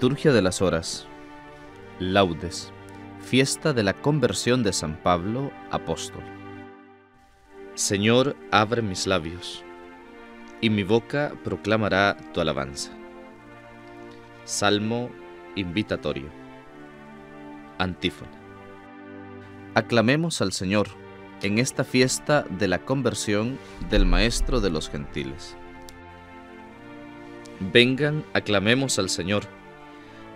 Liturgia de las Horas. Laudes. Fiesta de la conversión de San Pablo, apóstol. Señor, abre mis labios, y mi boca proclamará tu alabanza. Salmo invitatorio. Antífona. Aclamemos al Señor en esta fiesta de la conversión del Maestro de los Gentiles. Vengan, aclamemos al Señor,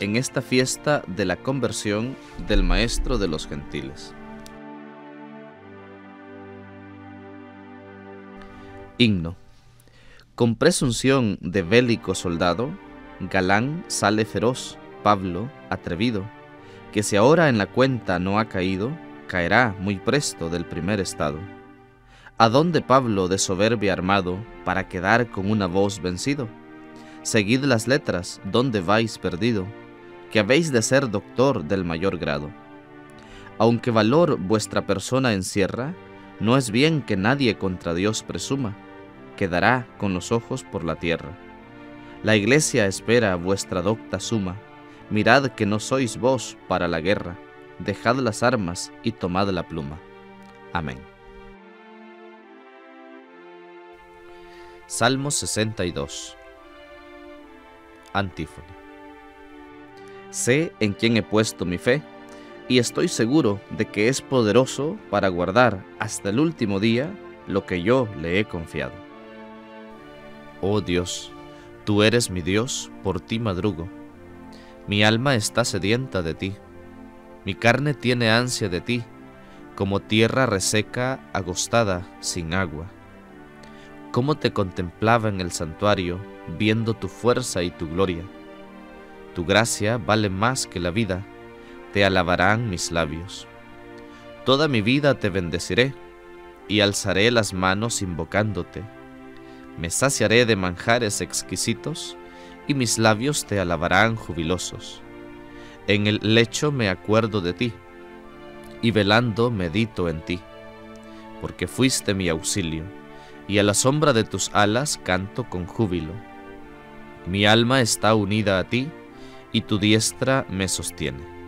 en esta fiesta de la conversión del Maestro de los Gentiles. Himno. Con presunción de bélico soldado, Galán sale feroz, Pablo atrevido, que si ahora en la cuenta no ha caído, caerá muy presto del primer estado. ¿A dónde Pablo de soberbia armado para quedar con una voz vencido? Seguid las letras, ¿dónde vais perdido? Que habéis de ser doctor del mayor grado. Aunque valor vuestra persona encierra, no es bien que nadie contra Dios presuma, quedará con los ojos por la tierra. La iglesia espera vuestra docta suma, mirad que no sois vos para la guerra, dejad las armas y tomad la pluma. Amén. Salmo 62 Antífona Sé en quién he puesto mi fe y estoy seguro de que es poderoso para guardar hasta el último día lo que yo le he confiado. Oh Dios, tú eres mi Dios, por ti madrugo. Mi alma está sedienta de ti, mi carne tiene ansia de ti, como tierra reseca, agostada, sin agua. Cómo te contemplaba en el santuario, viendo tu fuerza y tu gloria tu gracia vale más que la vida, te alabarán mis labios. Toda mi vida te bendeciré y alzaré las manos invocándote. Me saciaré de manjares exquisitos y mis labios te alabarán jubilosos. En el lecho me acuerdo de ti y velando medito en ti, porque fuiste mi auxilio y a la sombra de tus alas canto con júbilo. Mi alma está unida a ti y tu diestra me sostiene.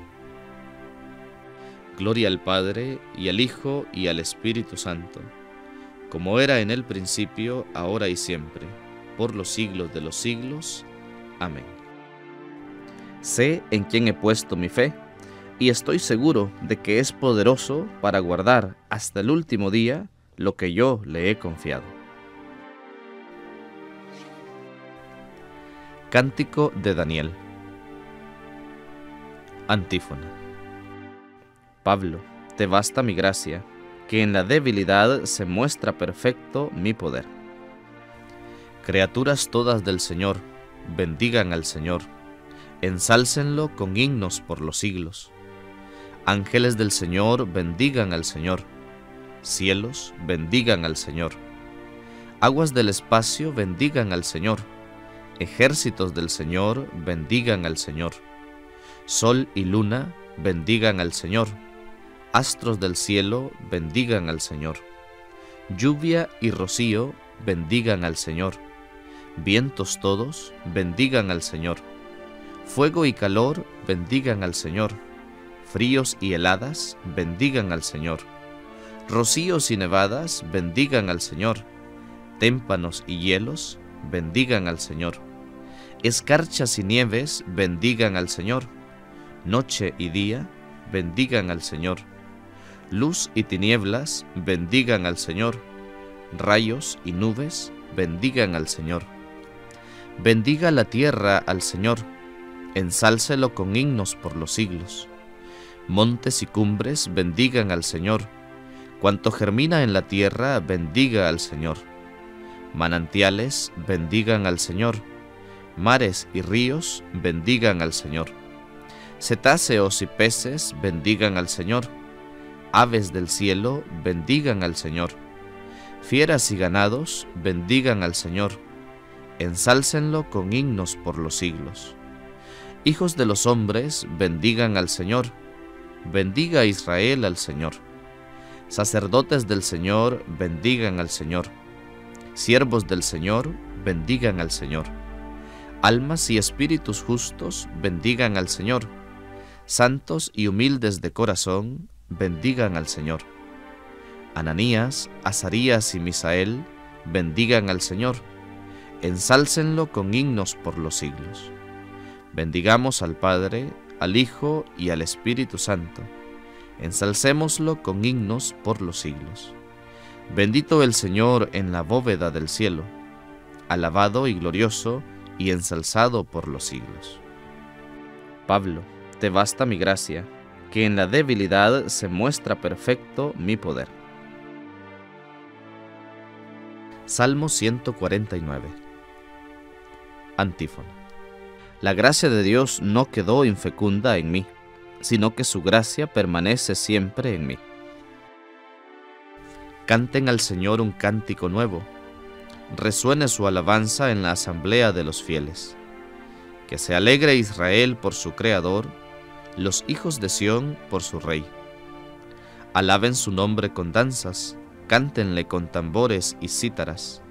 Gloria al Padre, y al Hijo, y al Espíritu Santo, como era en el principio, ahora y siempre, por los siglos de los siglos. Amén. Sé en quién he puesto mi fe, y estoy seguro de que es poderoso para guardar hasta el último día lo que yo le he confiado. Cántico de Daniel. Antífona. Pablo, te basta mi gracia, que en la debilidad se muestra perfecto mi poder. Criaturas todas del Señor, bendigan al Señor, ensálcenlo con himnos por los siglos. Ángeles del Señor, bendigan al Señor. Cielos, bendigan al Señor. Aguas del espacio, bendigan al Señor. Ejércitos del Señor, bendigan al Señor. Sol y luna bendigan al Señor. Astros del cielo, bendigan al Señor. Lluvia y rocío, bendigan al Señor. Vientos todos, bendigan al Señor. Fuego y calor, bendigan al Señor. Fríos y heladas, bendigan al Señor. Rocíos y nevadas, bendigan al Señor. Témpanos y hielos, bendigan al Señor. Escarchas y nieves, bendigan al Señor. Noche y día, bendigan al Señor Luz y tinieblas, bendigan al Señor. Rayos y nubes, bendigan al Señor. Bendiga la tierra al Señor, ensálcelo con himnos por los siglos. Montes y cumbres, bendigan al Señor. Cuanto germina en la tierra, bendiga al Señor. Manantiales, bendigan al Señor. Mares y ríos, bendigan al Señor. Cetáceos y peces, bendigan al Señor Aves del cielo, bendigan al Señor. Fieras y ganados, bendigan al Señor. Ensálcenlo con himnos por los siglos. Hijos de los hombres, bendigan al Señor. Bendiga Israel al Señor. Sacerdotes del Señor, bendigan al Señor. Siervos del Señor, bendigan al Señor. Almas y espíritus justos, bendigan al Señor. Santos y humildes de corazón, bendigan al Señor. Ananías, Azarías y Misael, bendigan al Señor. Ensálcenlo con himnos por los siglos. Bendigamos al Padre, al Hijo y al Espíritu Santo. Ensalcémoslo con himnos por los siglos. Bendito el Señor en la bóveda del cielo, alabado y glorioso y ensalzado por los siglos. Pablo, te basta mi gracia que en la debilidad se muestra perfecto mi poder. Salmo 149 Antífona La gracia de Dios no quedó infecunda en mí, sino que su gracia permanece siempre en mí. Canten al Señor un cántico nuevo, resuene su alabanza en la asamblea de los fieles. Que se alegre Israel por su Creador, los hijos de Sión por su rey. Alaben su nombre con danzas, cántenle con tambores y cítaras,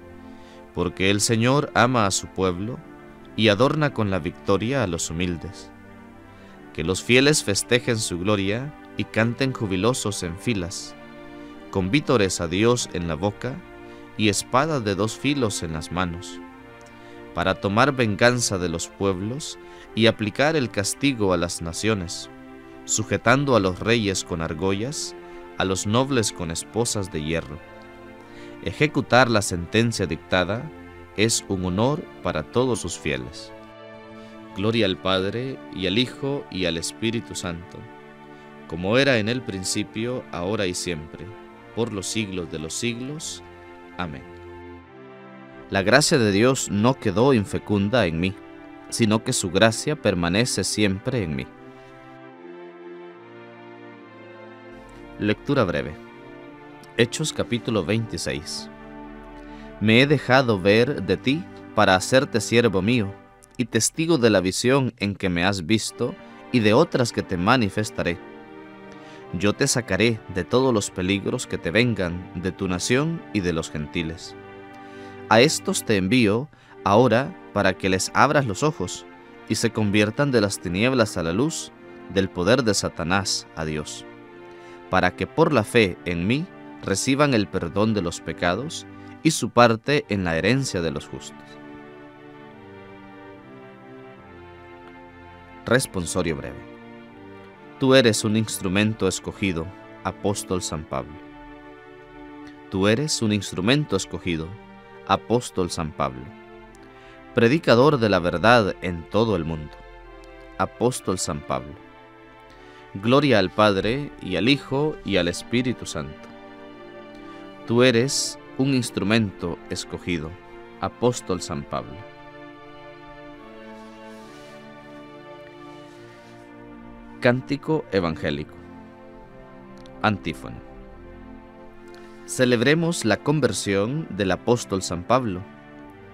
porque el Señor ama a su pueblo y adorna con la victoria a los humildes. Que los fieles festejen su gloria y canten jubilosos en filas, con vítores a Dios en la boca y espada de dos filos en las manos, para tomar venganza de los pueblos y aplicar el castigo a las naciones, sujetando a los reyes con argollas, a los nobles con esposas de hierro. Ejecutar la sentencia dictada es un honor para todos sus fieles. Gloria al Padre, y al Hijo, y al Espíritu Santo, como era en el principio, ahora y siempre, por los siglos de los siglos. Amén. La gracia de Dios no quedó infecunda en mí sino que su gracia permanece siempre en mí. Lectura breve. Hechos capítulo 26. Me he dejado ver de ti para hacerte siervo mío y testigo de la visión en que me has visto y de otras que te manifestaré. Yo te sacaré de todos los peligros que te vengan de tu nación y de los gentiles. A estos te envío ahora para que les abras los ojos y se conviertan de las tinieblas a la luz, del poder de Satanás a Dios, para que por la fe en mí reciban el perdón de los pecados y su parte en la herencia de los justos. Responsorio breve. Tú eres un instrumento escogido, apóstol San Pablo. Tú eres un instrumento escogido, apóstol San Pablo predicador de la verdad en todo el mundo. Apóstol San Pablo. Gloria al Padre y al Hijo y al Espíritu Santo. Tú eres un instrumento escogido. Apóstol San Pablo. Cántico Evangélico. Antífono. Celebremos la conversión del apóstol San Pablo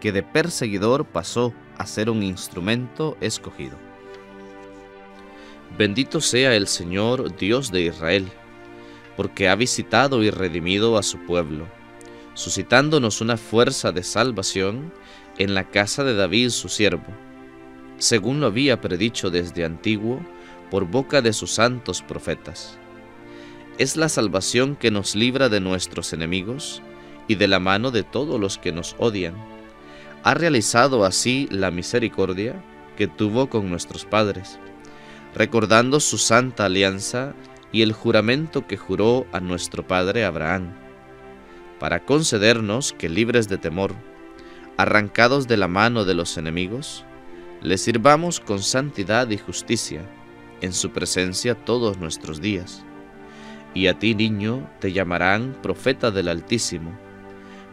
que de perseguidor pasó a ser un instrumento escogido. Bendito sea el Señor Dios de Israel, porque ha visitado y redimido a su pueblo, suscitándonos una fuerza de salvación en la casa de David su siervo, según lo había predicho desde antiguo por boca de sus santos profetas. Es la salvación que nos libra de nuestros enemigos y de la mano de todos los que nos odian. Ha realizado así la misericordia que tuvo con nuestros padres, recordando su santa alianza y el juramento que juró a nuestro padre Abraham, para concedernos que libres de temor, arrancados de la mano de los enemigos, le sirvamos con santidad y justicia en su presencia todos nuestros días. Y a ti, niño, te llamarán profeta del Altísimo,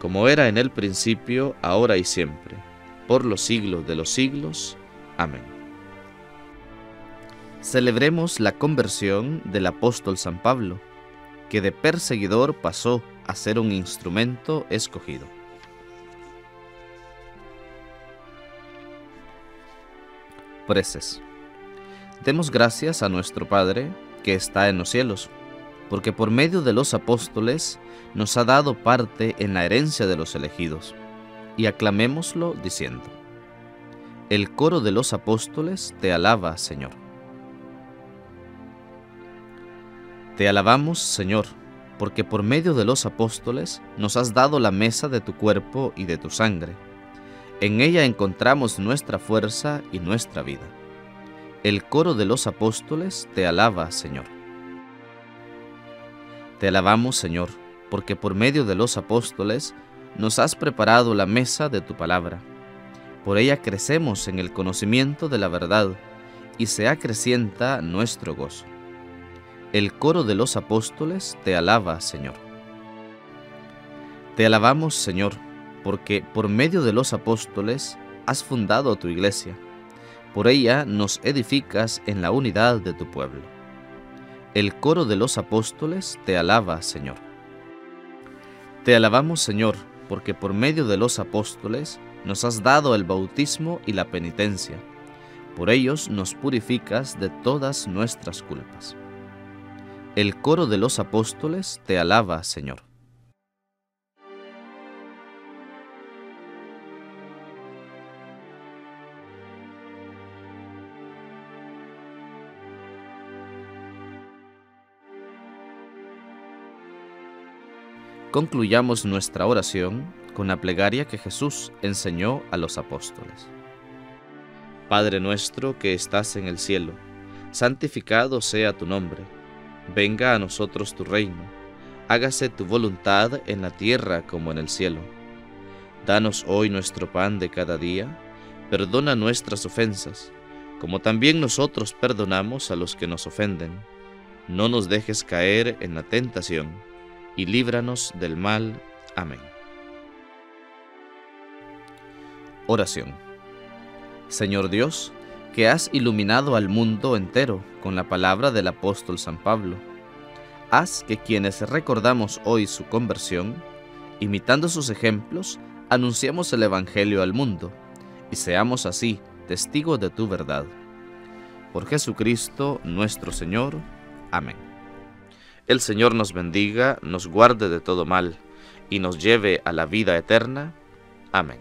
como era en el principio, ahora y siempre, por los siglos de los siglos. Amén. Celebremos la conversión del apóstol San Pablo, que de perseguidor pasó a ser un instrumento escogido. Preces. Demos gracias a nuestro Padre que está en los cielos, porque por medio de los apóstoles nos ha dado parte en la herencia de los elegidos, y aclamémoslo diciendo, El coro de los apóstoles te alaba, Señor. Te alabamos, Señor, porque por medio de los apóstoles nos has dado la mesa de tu cuerpo y de tu sangre en ella encontramos nuestra fuerza y nuestra vida. El coro de los apóstoles te alaba, Señor. Te alabamos, Señor, porque por medio de los apóstoles nos has preparado la mesa de tu palabra. Por ella crecemos en el conocimiento de la verdad y se acrecienta nuestro gozo. El coro de los apóstoles te alaba, Señor. Te alabamos, Señor, porque por medio de los apóstoles has fundado tu iglesia. Por ella nos edificas en la unidad de tu pueblo. El coro de los apóstoles te alaba, Señor. Te alabamos, Señor, porque por medio de los apóstoles nos has dado el bautismo y la penitencia. Por ellos nos purificas de todas nuestras culpas. El coro de los apóstoles te alaba, Señor. Concluyamos nuestra oración con la plegaria que Jesús enseñó a los apóstoles. Padre nuestro que estás en el cielo, santificado sea tu nombre, venga a nosotros tu reino, hágase tu voluntad en la tierra como en el cielo. Danos hoy nuestro pan de cada día, perdona nuestras ofensas, como también nosotros perdonamos a los que nos ofenden. No nos dejes caer en la tentación y líbranos del mal. Amén. Oración. Señor Dios, que has iluminado al mundo entero con la palabra del apóstol San Pablo, haz que quienes recordamos hoy su conversión, imitando sus ejemplos, anunciemos el Evangelio al mundo y seamos así testigos de tu verdad. Por Jesucristo nuestro Señor. Amén. El Señor nos bendiga, nos guarde de todo mal y nos lleve a la vida eterna. Amén.